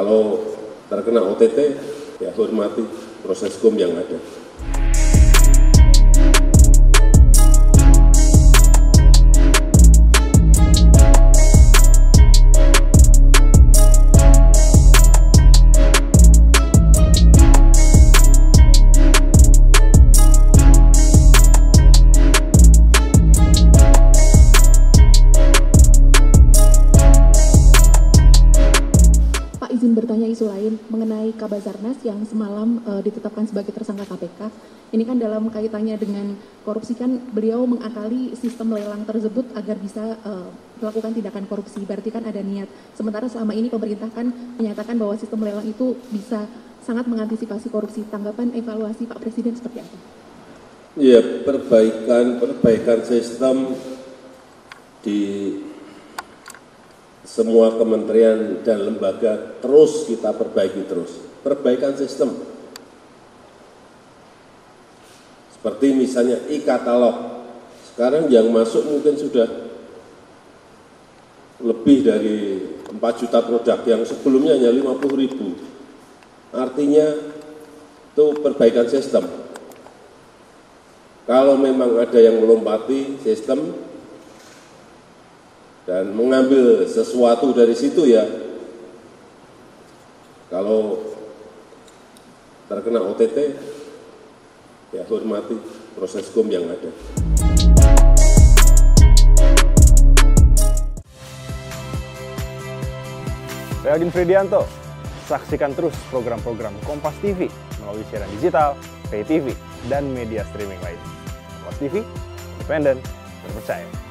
Kalau terkena OTT, ya hormati proses hukum yang ada. Pak izin bertanya isu lain mengenai Kabazarnas yang semalam eh, ditetapkan sebagai tersangka KPK. Ini kan dalam kaitannya dengan korupsi kan beliau mengakali sistem lelang tersebut agar bisa eh, melakukan tindakan korupsi. Berarti kan ada niat. Sementara selama ini pemerintah kan menyatakan bahwa sistem lelang itu bisa sangat mengantisipasi korupsi. Tanggapan evaluasi Pak Presiden seperti apa? Ya, perbaikan perbaikan sistem di semua kementerian dan lembaga terus kita perbaiki terus. Perbaikan sistem. Seperti misalnya e-katalog. Sekarang yang masuk mungkin sudah lebih dari 4 juta produk yang sebelumnya hanya 50 ribu. Artinya itu perbaikan sistem. Kalau memang ada yang melompati sistem, dan mengambil sesuatu dari situ ya kalau terkena OTT ya hormati proses hukum yang ada. Saya Agin Fridianto. Saksikan terus program-program Kompas TV melalui siaran digital, pay TV, dan media streaming lain. Kompas TV, independen, terpercaya.